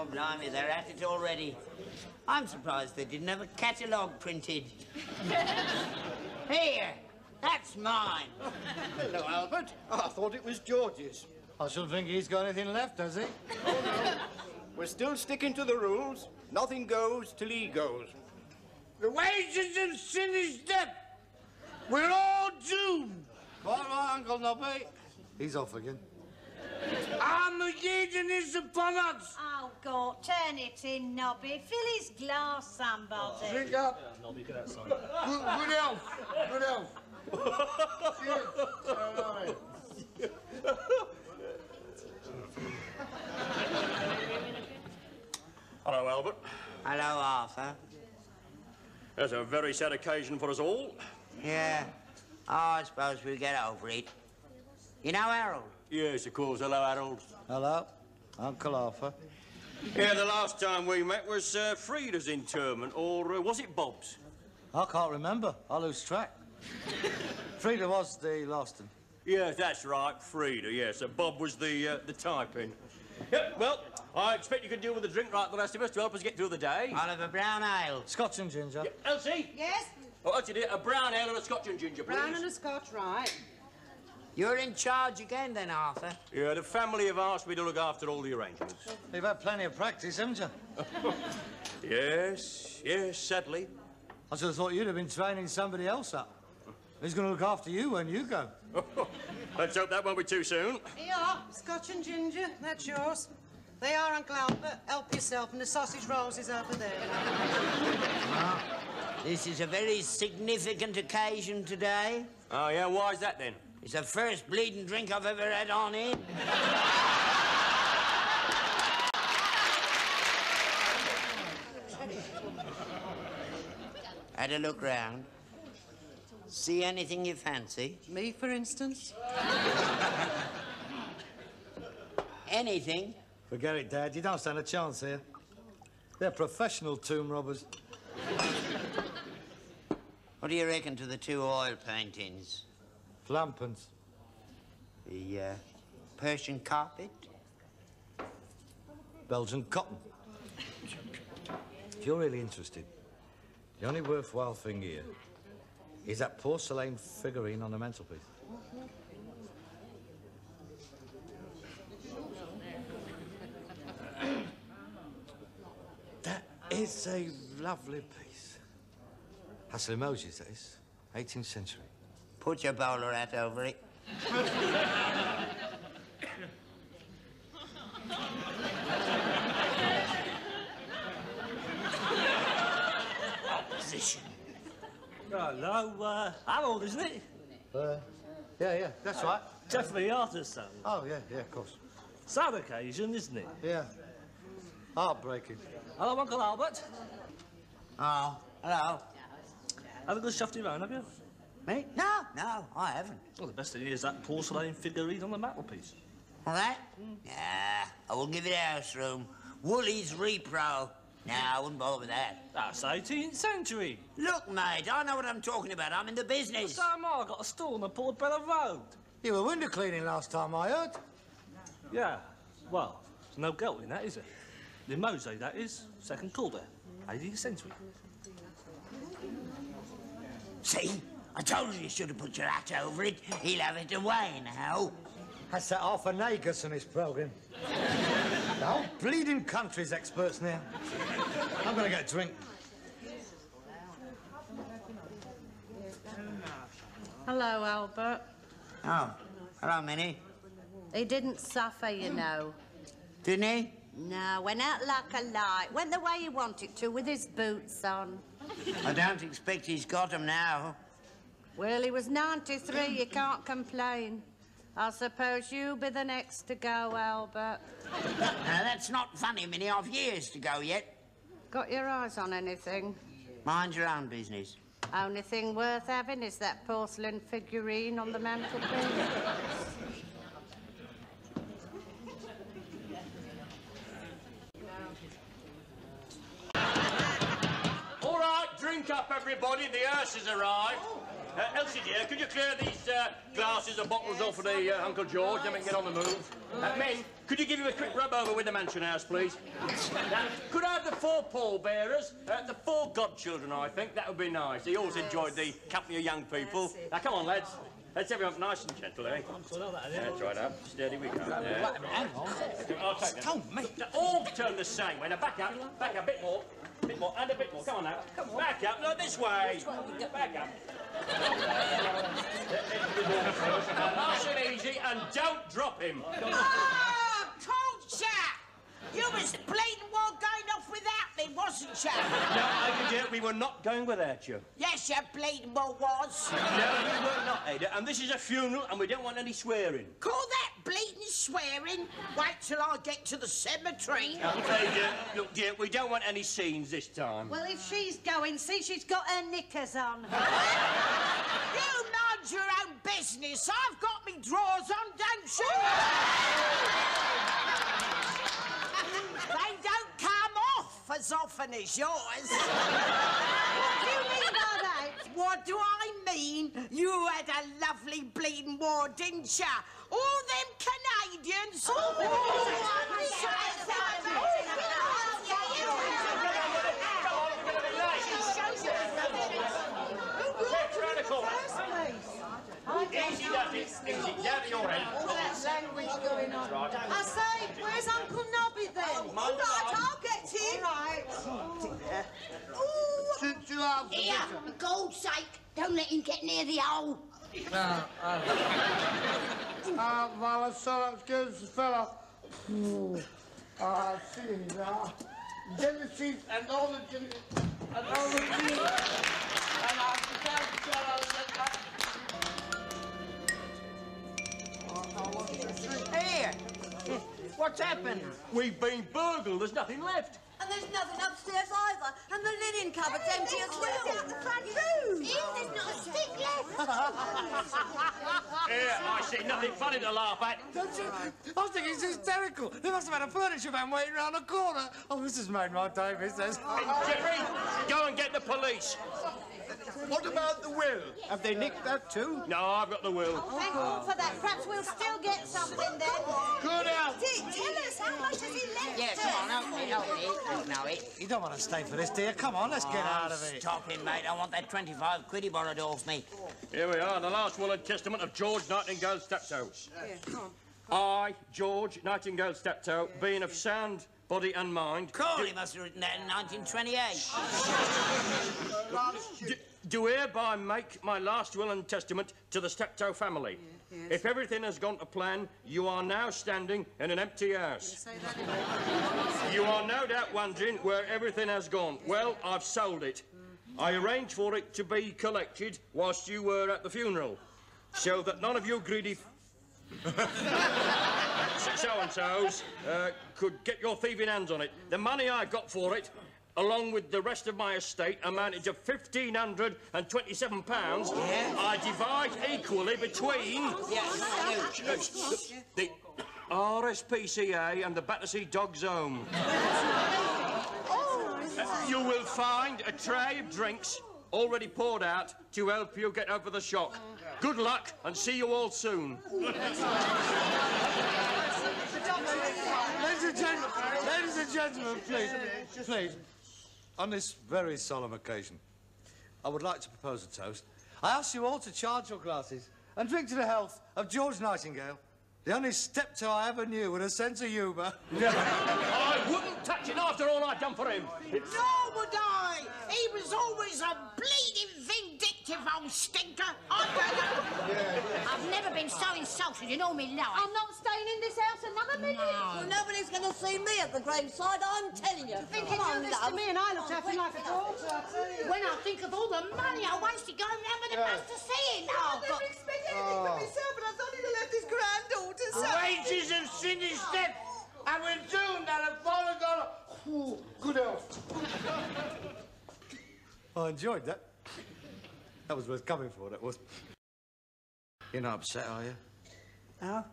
Oh, blimey, they're at it already. I'm surprised they didn't have a catalogue printed. Here, that's mine. Hello, Albert. I thought it was George's. I shouldn't think he's got anything left, does he? Oh, no. We're still sticking to the rules. Nothing goes till he goes. The wages of sin is death. We're all doomed. Quite right, Uncle Nobby. He's off again. Armageddon is upon us. Oh, God, turn it in, Nobby. Fill his glass, somebody. Oh, Drink up. Nobby, get outside. Good, good health. Good health. Cheers. Hello, Albert. Hello, Arthur. That's a very sad occasion for us all. Yeah. Oh, I suppose we'll get over it. You know Harold? Yes, of course. Hello, Harold. Hello, Uncle Arthur. Yeah, the last time we met was uh, Frida's interment, or uh, was it Bob's? I can't remember. I lose track. Frida was the last one. Yes, that's right, Frida, yes. Uh, Bob was the, uh, the typing. Yeah, well, I expect you can deal with the drink like the rest of us to help us get through the day. I'll have a brown ale. Scotch and ginger. Yeah, Elsie? Yes, Oh, that's it, a brown ale and a scotch and ginger, please. brown and a scotch, right. You're in charge again then, Arthur. Yeah, the family have asked me to look after all the arrangements. You've had plenty of practice, haven't you? yes, yes, sadly. I should have thought you'd have been training somebody else up. Who's going to look after you when you go? Let's hope that won't be too soon. Here you are, scotch and ginger, that's yours. They are, Uncle Albert. Help yourself, and the sausage rolls is over there. Ah, this is a very significant occasion today. Oh, yeah, why is that then? It's the first bleeding drink I've ever had on it. Had a look round. See anything you fancy? Me, for instance? Anything? Forget it, Dad. You don't stand a chance here. They're professional tomb robbers. What do you reckon to the two oil paintings? Flampens. The uh, Persian carpet? Belgian cotton. If you're really interested, the only worthwhile thing here is that porcelain figurine on the mantelpiece. that is a lovely piece. That's emojis, that is. 18th century. Put your bowler hat over it. Opposition. Hello, uh, Harold, isn't it? Uh, yeah, yeah, that's right. Definitely Arthur's son. Oh, yeah, yeah, of course. Sad occasion, isn't it? Yeah. Heartbreaking. Hello, Uncle Albert. Oh, hello. Have a good shafty round, have you? Me? No, no, I haven't. Well, the best thing is that porcelain figurine on the mantelpiece. All that? Yeah, I will give it a house room. Woolies Repro. No, I wouldn't bother with that. That's 18th century. Look, mate, I know what I'm talking about. I'm in the business. So am I. I got a store on the Portobello Road. You were window cleaning last time I heard. Yeah. Well, there's no guilt in that, is there? The mosaic, that is. Second quarter. 18th century. See? I told you you should have put your hat over it. He'll have it away now. That's that Arthur Negus on his programme. the whole bleeding country's experts now. I'm going to get a drink. Hello, Albert. Oh, hello, Minnie. He didn't suffer, you know. Didn't he? No, went out like a light. Went the way he wanted to with his boots on. I don't expect he's got 'em now. Well, he was 93. You can't complain. I suppose you'll be the next to go, Albert. Now, that's not funny, Minnie. I've years to go yet. Got your eyes on anything? Mind your own business. Only thing worth having is that porcelain figurine on the mantelpiece. All right, drink up, everybody. The hearse has arrived. Uh, Elsie, dear, could you clear these uh, glasses and bottles off for the uh, Uncle George? Then we can get on the move. Uh, men, could you give him a quick rub over with the mansion house, please? now, could I have the four pallbearers? Uh, the four godchildren, I think. That would be nice. He always enjoyed the company of young people. Now, come on, lads. Let's have him up nice and gentle, eh? That's right up. Steady we go. Yeah. I'll take that. Tell me. Now, all turn the same way. Now, back up. Back up a bit more. A bit more. And a bit more. Come on now. Come on. Back up. No, this way. Back up. Nice and easy, and don't drop him. Oh, cold chap! You was bleeding well going off without me, wasn't you? No, I Ada dear, we were not going without you. Yes, you bleeding well was. No, we were not, Ada. And this is a funeral, and we don't want any swearing. Call that bleeding swearing? Wait till I get to the cemetery. Ada, look, dear, we don't want any scenes this time. Well, if she's going, see, she's got her knickers on. You mind your own business. I've got me drawers on, don't you? they don't come off as often as yours. What do you mean by that? What do I mean? You had a lovely bleeding war, didn't ya? All them Canadians. Get round the corner. Easy, Duffy. Easy. Down to your. I say, where's Uncle Nobby then? All right, I'll get him. All right. Since you have Here, for God's sake, don't let him get near the hole. Uh, well, so excuse the fella. Uh, see now. Genesis and all the Genesis and all the Genesis. And I can't tell Here! What's happened? We've been burgled. There's nothing left. And there's nothing upstairs either. And the linen cupboard's empty as well. out the front room. There's not a stick left. Here, I see nothing funny to laugh at. Don't you? I was thinking it's hysterical. They must have had a furniture van waiting round the corner. Oh, this has made my day, Miss Des. Hey, Jeffrey, go and get the police. What about the will? Have they nicked that too? No, I've got the will. Oh, thank God for that. Perhaps we'll still get something then. Good out. Tell us, how much has he left? Yeah, come on, help me, help me. Don't know it. You don't want to stay for this, do you? Come on, let's get oh, out of it. Stop him, mate. I want that 25 quid he borrowed off me. Here we are, the last will and testament of George Nightingale Steptoe. I, George Nightingale Steptoe, being of sound body and mind, Cool, he must have written that in 1928. do, hereby make my last will and testament to the Steptoe family. If everything has gone to plan, you are now standing in an empty house. You are no doubt wondering where everything has gone. Well, I've sold it. I arranged for it to be collected whilst you were at the funeral, so that none of you greedy so-and-sos uh, could get your thieving hands on it. The money I got for it, along with the rest of my estate, amounted to £1,527. pounds. I divide equally between the RSPCA and the Battersea Dogs Home. Uh, you will find a tray of drinks already poured out to help you get over the shock. Good luck and see you all soon. Ladies and gentlemen, ladies and gentlemen, please, please, on this very solemn occasion, I would like to propose a toast. I ask you all to charge your glasses and drink to the health of George Nightingale, the only steptoe I ever knew with a sense of humour. I wouldn't touch it after all I've done for him. Nor would I. He was always a bleeding vindictive old stinker. I I've never been so insulted in all my life. I'm not staying in this house another minute. Well, nobody's going to see me at the graveside, I'm telling you. Think he'd do this to me and I looked after him like a daughter, I tell you. When I think of all the money I wasted going round with the bus to see him. Oh, God. expected anything from oh. myself, but I thought he'd have left his granddaughter, Wages of Cindy Step. I will soon that have fallen on. Ooh, good health. I enjoyed that. That was worth coming for, that was. You're not upset, are you? No?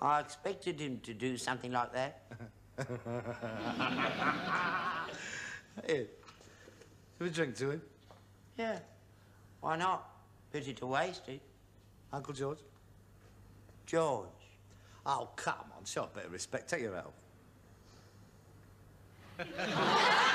I expected him to do something like that. Here, have a drink to him, Yeah. Why not? Pity to waste it. Uncle George. George. Oh, come on, show a bit of respect. Take your help.